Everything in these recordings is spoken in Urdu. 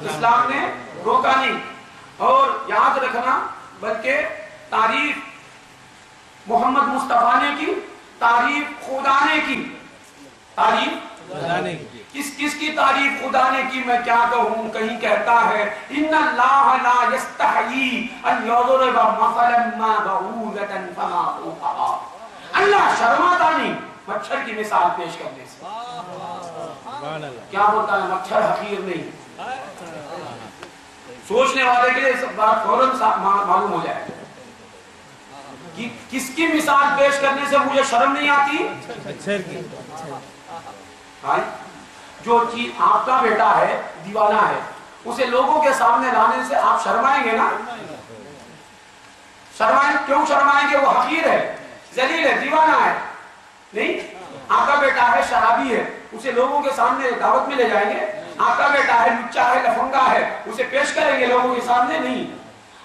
اسلام نے روکا نہیں۔ اور یاد رکھنا بلکہ تعریف محمد مصطفیٰ نے کی تعریف خدا نے کی۔ تعریف؟ کس کس کی تعریف خدا نے کی؟ میں کیا کہوں؟ کہیں کہتا ہے ان اللہ لا یستحیی ان یضرب مثلا ما بعوضۃ فما فوقها. اللہ شرماتا نہیں مچھر کی مثال پیش کرنے سے۔ کیا بولتا ہے؟ مچھر حقیر نہیں۔ سوچنے والے کے لیے اس بات فوراً معلوم ہو جائے۔ کہ کس کی مثال پیش کرنے سے مجھے شرم نہیں آتی؟ جو چیز آپ کا بیٹا ہے دیوانہ ہے، اسے لوگوں کے سامنے لانے سے آپ شرمائیں گے نا؟ شرمائیں کیوں شرمائیں گے؟ وہ حقیر ہے، ذلیل ہے دیوانہ ہے۔ نہیں؟ آپ کا بیٹا ہے، شرابی ہے، اسے لوگوں کے سامنے دعوت میں لے جائیں گے؟ آپ کا بیٹا ہے لچا ہے لفنگا ہے اسے پیش کریں گے لوگوں کے سامنے نہیں۔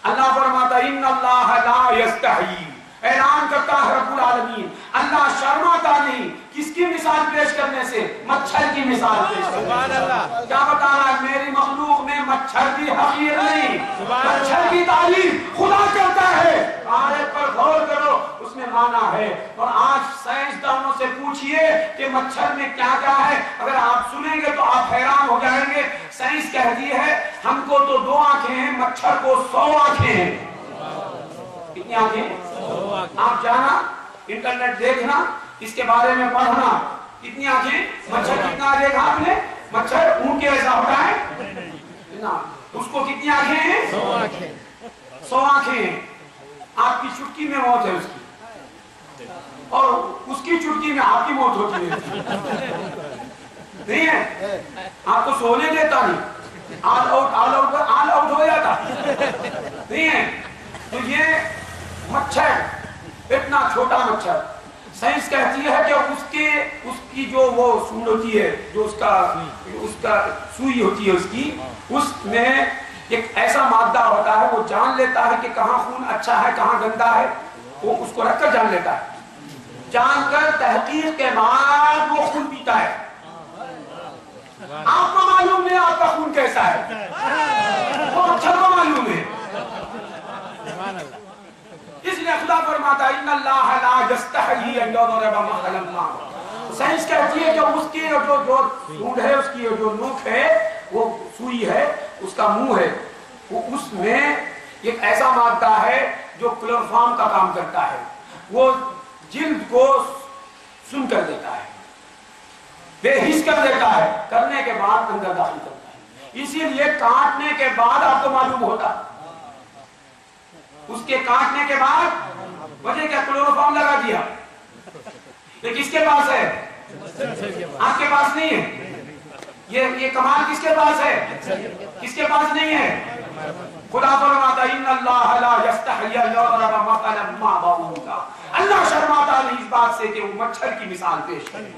اللہ فرماتا ان اللہ لا یستحی اعلان کرتا ہے رب العالمین اللہ شرماتا نہیں کس کی مثال پیش کرنے سے؟ مچھر کی مثال پیش کرنے سے۔ کیا بتا رہا ہے؟ میری مخلوق میں مچھر بھی حقیر نہیں۔ مچھر کی تعریف خدا کرتا ہے۔ آیت پر غور کرو۔ مانا ہے۔ اور آج سائنسدانوں سے پوچھئے کہ مچھر میں کیا کیا ہے۔ اگر آپ سنیں گے تو آپ حیران ہو جائیں گے۔ سائنس کہتی ہے ہم کو تو دو آنکھیں ہیں مچھر کو سو آنکھیں ہیں۔ کتنی آنکھیں آپ جانا انٹرنیٹ دیکھنا اس کے بارے میں پڑھنا۔ کتنی آنکھیں مچھر کتنا دیکھا آپ نے؟ مچھر اون کے ایسا ہوتا ہے۔ اس کو کتنی آنکھیں ہیں؟ سو آنکھیں آپ کی چٹکی میں موت ہے اس کی۔ اور اس کی چٹکی میں آپ کی موت ہوتی ہے۔ نہیں ہے؟ آپ کو سونے دیتا نہیں۔ آل آؤٹ آل آؤٹ پر آل آؤٹ ہو جاتا۔ نہیں ہے؟ تو یہ مچھر اتنا چھوٹا مچھر۔ سائنس کہتی ہے کہ اس کے، اس کی جو وہ سون ہوتی ہے، جو اس کا اس کا سوئی ہوتی ہے اس کی، اس میں ایک ایسا مادہ ہوتا ہے، وہ جان لیتا ہے کہ کہاں خون اچھا ہے، کہاں گندا ہے۔ وہ اس کو رکھ کر جان لیتا ہے۔ جان کر تحقیق کے بعد وہ خون پیتا ہے۔ آپ کو معلوم نہیں آپ کا خون کیسا ہے۔ وہ مچھر اچھا کو معلوم ہے۔ اس لیے خدا فرماتا ہے، ان اللہ لا یستحیی ان یضرب مثلا ما. سائنس کہتی ہے کہ اس کی جو جو سونڈ ہے، اس کی جو نوک ہے، وہ سوئی ہے، اس کا منہ ہے۔ وہ اس میں ایک ایسا مادہ ہے جو کلوروفارم کا کام کرتا ہے، وہ جلد کو سن کر دیتا ہے بے حس کر دیتا ہے، کرنے کے بعد اندر داخل کرتا ہے۔ اسی لیے کاٹنے کے بعد آپ کو معلوم ہوتا۔ اس کے کاٹنے کے بعد وجہ کیا؟ کلوروفارم لگا دیا۔ یہ کس کے پاس ہے؟ آپ کے پاس نہیں ہے۔ یہ کمال کس کے پاس ہے؟ کس کے پاس نہیں ہے؟ خدا فرماتا ان اللہ لا یستحی یضرب مثلا ما بعوضہ اللہ شرماتا نہیں اس بات سے کہ وہ مچھر کی مثال پیش کرے.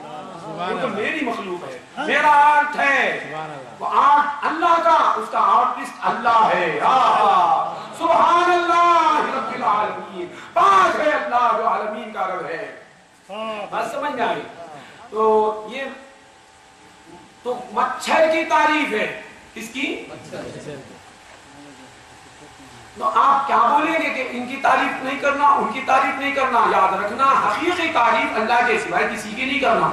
وہ تو میری مخلوق ہے، میرا آرٹ ہے، وہ آرٹ اللہ کا، اس کا آرٹسٹ اللہ ہے سبحان اللہ رب العالمین، پاک ہے اللہ جو عالمین کا رب ہے۔ بات سمجھ میں تو یہ تو مچھر کی تعریف ہے، کس کی؟ مچھر تو آپ کیا بولیں گے کہ ان کی تعریف نہیں کرنا، ان کی تعریف نہیں کرنا؟ یاد رکھنا، حقیقی تعریف اللہ کے سوائے کسی کی نہیں کرنا۔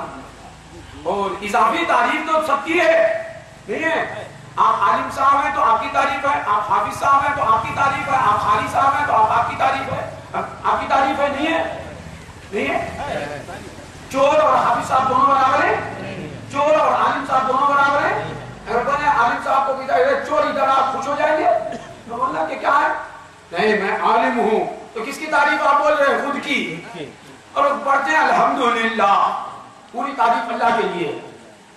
اور اضافی تعریف تو سب کی ہے۔ نہیں ہے؟ آپ عالم صاحب ہیں تو آپ کی تعریف ہے، آپ حافظ صاحب ہیں تو آپ کی تعریف ہے، آپ خالی صاحب ہیں تو آپ آپ کی تعریف ہے۔ آپ کی تعریف ہے، نہیں ہے؟ نہیں ہے؟ چور اور حافظ صاحب دونوں برابر ہیں؟ چور اور عالم صاحب دونوں برابر ہیں؟ عالم صاحب کو کہتا ہے چور ادھر آپ خوش ہو جائیں گے۔ تو بولنا کہ کیا ہے؟ نہیں، میں عالم ہوں۔ تو کس کی تعریف آپ بول رہے ہیں؟ خود کی۔ اور پڑھتے ہیں، الحمدللہ۔ پوری تعریف اللہ کے لیے۔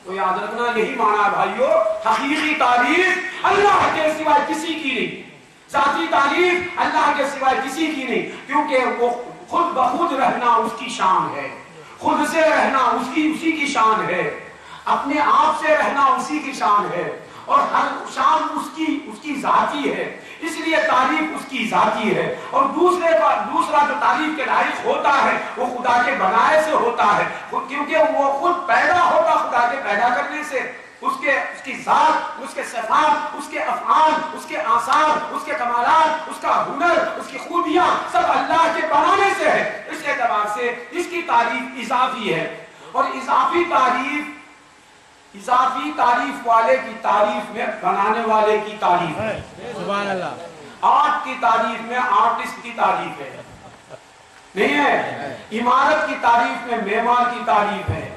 تو یاد رکھنا، یہی معنی ہے بھائیو، حقیقی تعریف اللہ کے سوائے کسی کی نہیں۔ ذاتی تعریف اللہ کے سوائے کسی کی نہیں، کیونکہ وہ خود بخود رہنا اس کی شان ہے۔ خود سے رہنا اس کی، اسی کی شان ہے۔ اپنے آپ سے رہنا اسی کی شان ہے۔ اور ہر شان اس کی اس کی ذاتی ہے۔ اس لیے تعریف کی ذاتی ہے اور دوسرے کا دوسرا جو تعریف کے لائق ہوتا ہے، وہ خدا کے بنائے سے ہوتا ہے۔ کیونکہ وہ خود پیدا ہوتا خدا کے پیدا کرنے سے۔ اس کے اس کی ذات، اس کے صفات، اس کے افعال، اس کے آثار، اس کے کمالات، اس کا ہنر، اس کی خوبیاں سب اللہ کے بنانے سے ہے۔ اس اعتبار سے اس کی تعریف اضافی ہے۔ اور اضافی تعریف اضافی تعریف والے کی تعریف میں بنانے والے کی تعریف ہے۔ سبحان اللہ۔ آرٹ کی تعریف میں آرٹسٹ کی تعریف ہے نہیں ہے عمارت کی تعریف میں معمار کی تعریف ہے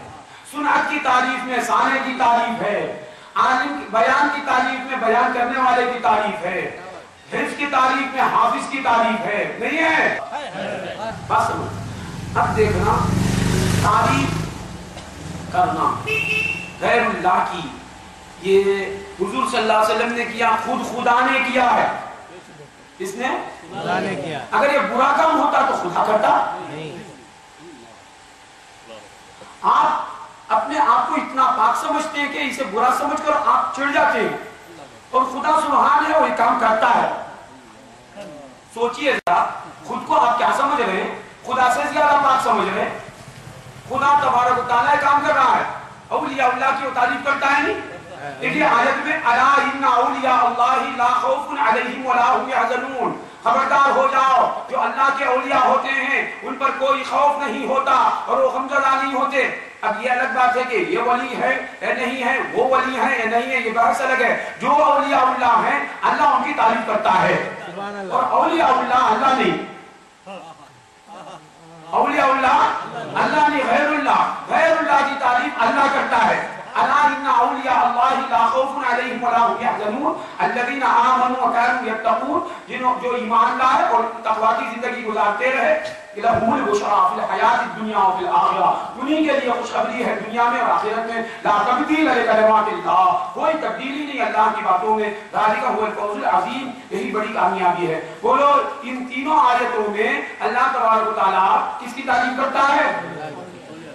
سنت کی تعریف میں سانے کی تعریف ہے عالم بیان کی تعریف میں بیان کرنے والے کی تعریف ہے حفظ کی تعریف میں حافظ کی تعریف ہے نہیں ہے بس اب دیکھنا تعریف کرنا غیر اللہ کی یہ حضور صلی اللہ علیہ وسلم نے کیا خود خدا نے کیا ہے اس نے؟ خدا نے کیا۔ اگر یہ برا کام ہوتا تو خدا کرتا۔ نہیں۔ آپ اپنے آپ کو اتنا پاک سمجھتے ہیں کہ اسے برا سمجھ کر آپ چڑ جاتے ہیں۔ اور خدا سبحان ہے وہ یہ کام کرتا ہے۔ سوچئے ذرا خود کو آپ کیا سمجھ رہے ہیں؟ خدا سے زیادہ پاک سمجھ رہے ہیں۔ خدا تبارک و تعالیٰ کام کر رہا ہے۔ اولیاء اللہ کی تعریف کرتا ہے نہیں؟ دیکھیے آیت میں الا ان اولیاء اللہ لا خوف علیہم ولا هم يحزنون خبردار ہو جاؤ، جو اللہ کے اولیاء ہوتے ہیں، ان پر کوئی خوف نہیں ہوتا اور وہ غمزدہ نہیں ہوتے۔ اب یہ الگ بات ہے کہ یہ ولی ہے یا نہیں ہے، وہ ولی ہے یا نہیں ہے یہ بحث الگ ہے۔ جو اولیاء اللہ ہیں، اللہ ان کی تعریف کرتا ہے۔ اور اولیاء اللہ اللہ نہیں۔ اولیاء اللہ اللہ نہیں، غیر اللہ غیر اللہ کی تعریف اللہ کرتا ہے۔ الا ان اولیاء اللہ لا خوف علیہم ولا هم يحزنون الذين آمنوا وكانوا يتقون جنہوں جو ایمان لائے اور تقوی کی زندگی گزارتے رہے، لهم البشرى في الحیات الدنیا وفي الاخرہ انہی کے لیے خوشخبری ہے دنیا میں اور آخرت میں۔ لا تبدیل لکلمات اللہ کوئی تبدیلی نہیں اللہ کی باتوں میں۔ ذالک هو الفوز العظیم یہی بڑی کامیابی ہے۔ بولو ان تینوں آیتوں میں اللہ تبارک و تعالی کس کی تعریف کرتا ہے؟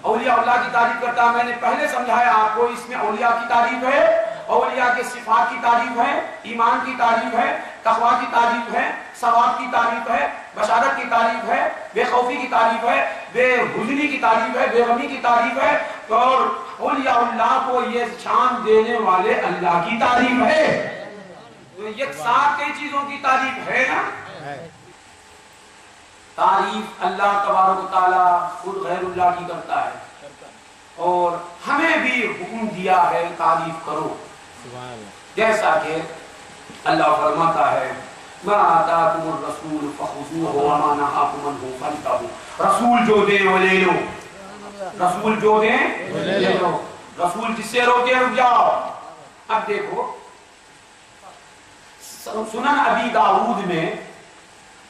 اولیاء اللہ کی تعریف کرتا ہے میں نے پہلے سمجھایا آپ کو اس میں اولیاء کی تعریف ہے اولیاء کے صفات کی تعریف ہے ایمان کی تعریف ہے تقوی کی تعریف ہے ثواب کی تعریف ہے بشارت کی تعریف ہے بے خوفی کی تعریف ہے بے حزنی کی تعریف ہے بے غمی کی تعریف ہے اور اولیاء اللہ کو یہ شان دینے والے اللہ کی تعریف ہے تو یہ سات کئی چیزوں کی تعریف ہے نا تعریف اللہ تبارک و تعالی خود غیر اللہ کی کرتا ہے۔ اور ہمیں بھی حکم دیا ہے تعریف کرو۔ جیسا کہ اللہ فرماتا ہے، ما آتاکم الرسول فخذوه وما نهاکم عنه فانتهوا۔ رسول جو دے وہ لے لو۔ رسول جو دے لے لو۔ رسول جس سے روکے رک جاؤ۔ اب دیکھو، سنن ابی داود میں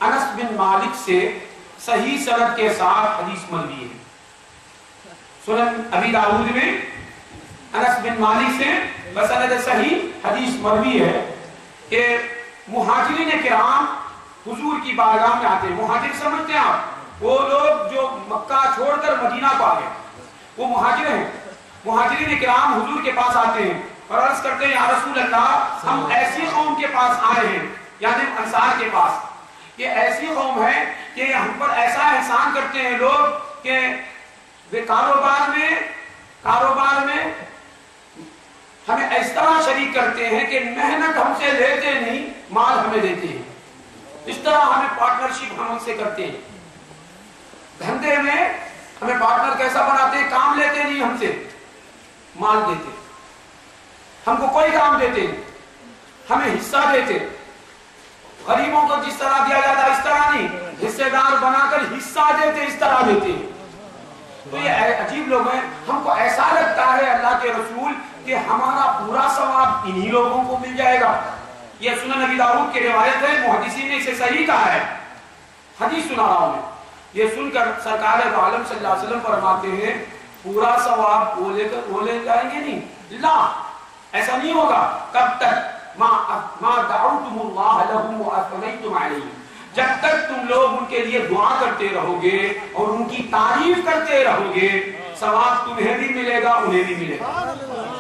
انس بن مالک سے صحیح سند کے ساتھ حدیث مروی ہے۔ سنن ابی داود میں انس بن مالک سے بسند صحیح حدیث مروی ہے کہ مہاجرین کرام حضور کی بارگاہ میں آتے ہیں۔ مہاجر سمجھتے ہیں آپ؟ وہ لوگ جو مکہ چھوڑ کر مدینہ کو آگئے وہ مہاجر ہیں۔ مہاجرین کرام حضور کے پاس آتے ہیں اور عرض کرتے ہیں، یا رسول اللہ، ہم ایسی قوم کے پاس آئے ہیں یعنی انصار کے پاس۔ یہ ایسی قوم ہے کہ ہم پر ایسا احسان کرتے ہیں لوگ کہ وہ کاروبار میں کاروبار میں ہمیں اس طرح شریک کرتے ہیں کہ محنت ہم سے لیتے نہیں، مال ہمیں دیتے ہیں۔ اس طرح ہمیں پارٹنرشپ ہم ان سے کرتے ہیں۔ دھندے میں ہمیں پارٹنر کیسا بناتے ہیں؟ کام لیتے نہیں ہم سے، مال دیتے ہم کو کوئی کام دیتے نہیں، ہمیں حصہ دیتے غریبوں کو جس طرح دیا جاتا اس طرح نہیں حصے دار بنا کر حصہ دیتے، اس طرح دیتے۔ تو یہ عجیب لوگ ہیں، ہم کو ایسا لگتا ہے اللہ کے رسول کہ ہمارا پورا ثواب انہی لوگوں کو مل جائے گا۔ یہ سنن نبی داؤد کی روایت ہے، محدثین نے اسے صحیح کہا ہے۔ حدیث سنا رہا ہوں میں۔ یہ سن کر سرکار دو عالم صلی اللہ علیہ وسلم فرماتے ہیں، پورا ثواب وہ لے کر وہ لے جائیں گے نہیں۔ لا، ایسا نہیں ہوگا۔ کب تک ما دعوتم اللہ لہم واثنیتم علیہ جب تک تم لوگ ان کے لیے دعا کرتے رہو گے اور ان کی تعریف کرتے رہو گے سواب تمہیں بھی ملے گا انہیں بھی ملے گا۔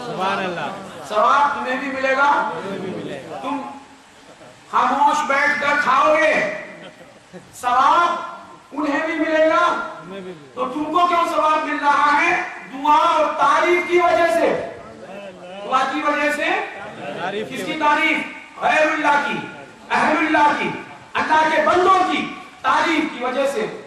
سبحان اللہ۔ ثواب تمہیں بھی ملے گا؟ تم خاموش بیٹھ کر کھاؤ گے سواب انہیں بھی ملے گا؟ تو تم کو کیوں سواب مل رہا ہے؟ دعا اور تعریف کی وجہ سے۔ دعا کی وجہ سے کس کی تعریف؟ غیر اللہ کی اہل اللہ کی، اللہ کے بندوں کی تعریف کی وجہ سے۔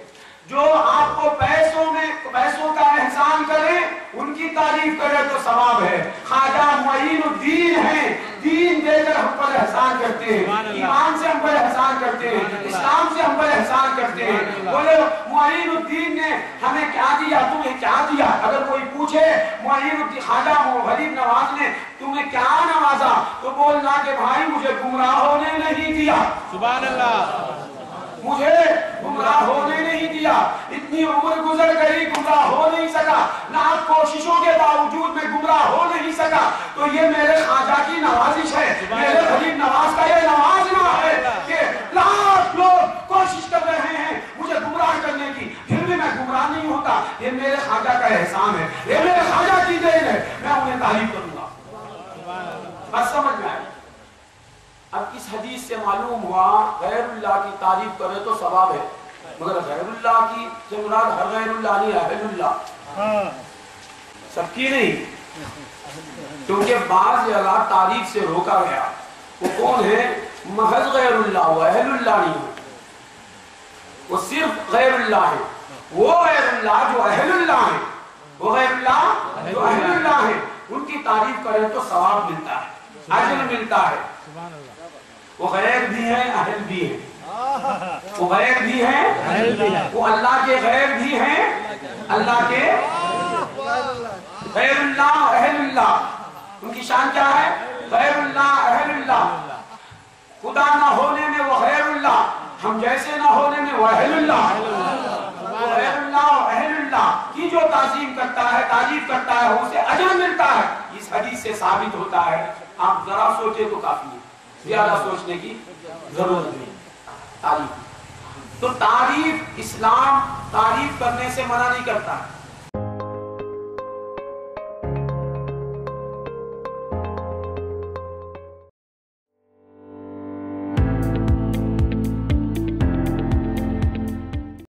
جو آپ کو پیسوں میں، پیسوں کا احسان کریں، ان کی تعریف کرے تو ثواب ہے۔ خواجہ معین الدین ہیں۔ دین دے کر ہم پر احسان کرتے ہیں ایمان سے ہم پر احسان کرتے ہیں اسلام سے ہم پر احسان کرتے ہیں۔ بولے معین الدین نے ہمیں کیا دیا؟ تمہیں کیا دیا؟ اگر کوئی پوچھے معین الدین خاجہ غریب نواز نے تمہیں کیا نوازا؟ تو بولنا کہ بھائی مجھے گمراہ ہونے نہیں دیا۔ سبحان اللہ۔ مجھے گمراہ ہونے نہیں دیا۔ اتنی عمر گزر گئی، گمراہ ہو نہیں سکا۔ لاکھ کوششوں کے باوجود میں گمراہ ہو نہیں سکا۔ تو یہ میرے خواجہ کی نوازش ہے۔ میرے غریب نواز کا یہ نواز نہ ہے کہ لاکھ لوگ کوشش کر رہے ہیں مجھے گمراہ کرنے کی۔ پھر بھی میں گمراہ نہیں ہوتا۔ یہ میرے خواجہ کا احسان ہے۔ سے معلوم ہوا غیر اللہ کی تعریف کرے تو ثواب ہے۔ مگر غیر اللہ کی سے مراد ہر غیر اللہ نہیں ہے غیر اللہ۔ ہاں۔ سب کی نہیں۔ کیونکہ بعض جگہ تعریف سے روکا گیا۔ وہ کون ہے؟ محض غیر اللہ وہ اہل اللہ نہیں ہے وہ صرف غیر اللہ ہے۔ وہ غیر اللہ جو اہل اللہ ہے۔ وہ غیر اللہ جو اہل اللہ ہے۔ ان کی تعریف کریں تو ثواب ملتا ہے عجر ملتا ہے۔ وہ غیر بھی ہیں، اہل بھی ہیں۔ وہ غیر بھی ہیں، وہ اللہ کے غیر بھی ہیں۔ اللہ کے غیر اللہ، اہل اللہ۔ ان کی شان کیا ہے؟ غیر اللہ، اہل اللہ۔ خدا نہ ہونے میں وہ غیر اللہ، ہم جیسے نہ ہونے میں وہ اہل اللہ۔ وہ غیر اللہ اہل اللہ۔ کی جو تعظیم کرتا ہے، تعریف کرتا ہے، اسے اجر ملتا ہے۔ اس حدیث سے ثابت ہوتا ہے۔ آپ ذرا سوچیں تو کافی ہے۔ زیادہ سوچنے کی ضرورت نہیں تعریف۔ تو تعریف اسلام تعریف کرنے سے منع نہیں کرتا۔